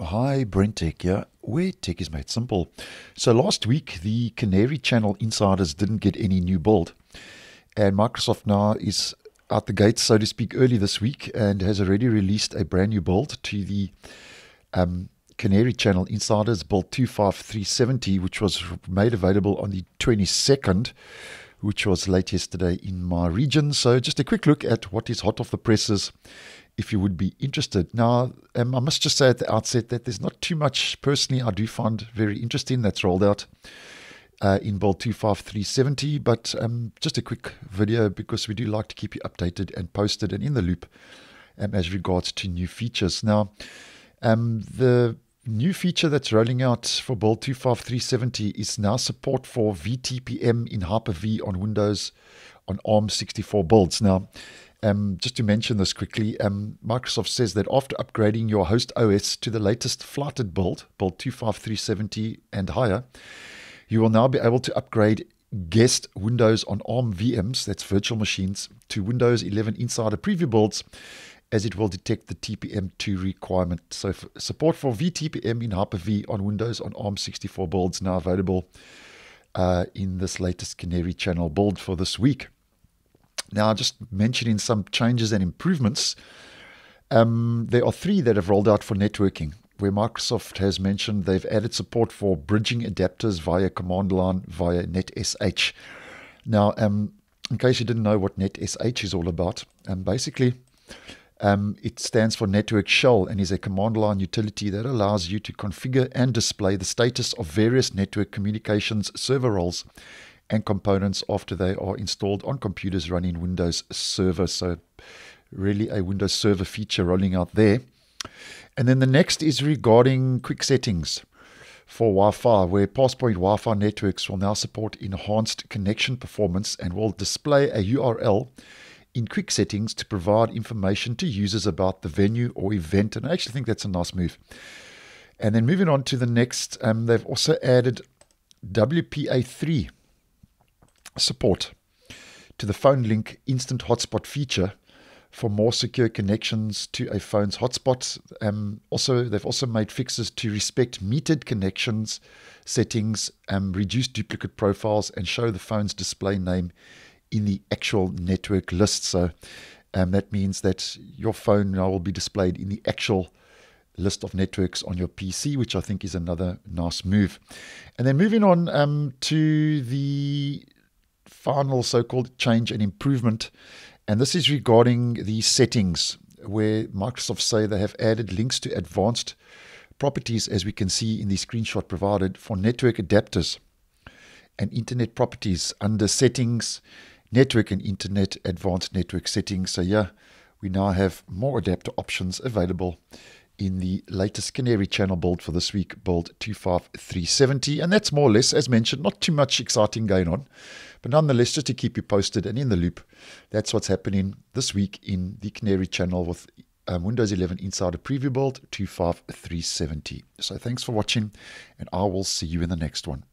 Hi, BrenTech here, where tech is made simple. So last week, the Canary Channel insiders didn't get any new build. And Microsoft now is out the gates, so to speak, early this week and has already released a brand new build to the um, Canary Channel insiders, build 25370, which was made available on the 22nd, which was late yesterday in my region. So just a quick look at what is hot off the presses if you would be interested. Now, um, I must just say at the outset that there's not too much personally I do find very interesting that's rolled out uh, in Build 25370, but um, just a quick video because we do like to keep you updated and posted and in the loop um, as regards to new features. Now, um, the new feature that's rolling out for Build 25370 is now support for VTPM in Hyper-V on Windows on ARM64 builds. Now, um, just to mention this quickly, um, Microsoft says that after upgrading your host OS to the latest flighted build, build 25370 and higher, you will now be able to upgrade guest Windows on ARM VMs, that's virtual machines, to Windows 11 Insider Preview builds, as it will detect the TPM2 requirement. So, support for VTPM in Hyper-V on Windows on ARM64 builds now available uh, in this latest Canary Channel build for this week. Now, just mentioning some changes and improvements, um, there are three that have rolled out for networking, where Microsoft has mentioned they've added support for bridging adapters via command line via NetSH. Now, um, in case you didn't know what NetSH is all about, um, basically, um, it stands for Network Shell and is a command line utility that allows you to configure and display the status of various network communications server roles and components after they are installed on computers running Windows Server. So, really, a Windows Server feature rolling out there. And then the next is regarding quick settings for Wi Fi, where Passpoint Wi Fi networks will now support enhanced connection performance and will display a URL in quick settings to provide information to users about the venue or event. And I actually think that's a nice move. And then moving on to the next, um, they've also added WPA3 support to the phone link instant hotspot feature for more secure connections to a phone's hotspot. Um, also, they've also made fixes to respect metered connections settings, um, reduce duplicate profiles, and show the phone's display name in the actual network list. So um, that means that your phone now will be displayed in the actual list of networks on your PC, which I think is another nice move. And then moving on um, to the final so called change and improvement. And this is regarding the settings where Microsoft say they have added links to advanced properties, as we can see in the screenshot provided, for network adapters and internet properties under settings, network and internet, advanced network settings. So, yeah, we now have more adapter options available in the latest Canary channel build for this week, build 25370. And that's more or less, as mentioned, not too much exciting going on. But nonetheless, just to keep you posted and in the loop, that's what's happening this week in the Canary channel with um, Windows 11 Insider Preview Build 25370. So thanks for watching, and I will see you in the next one.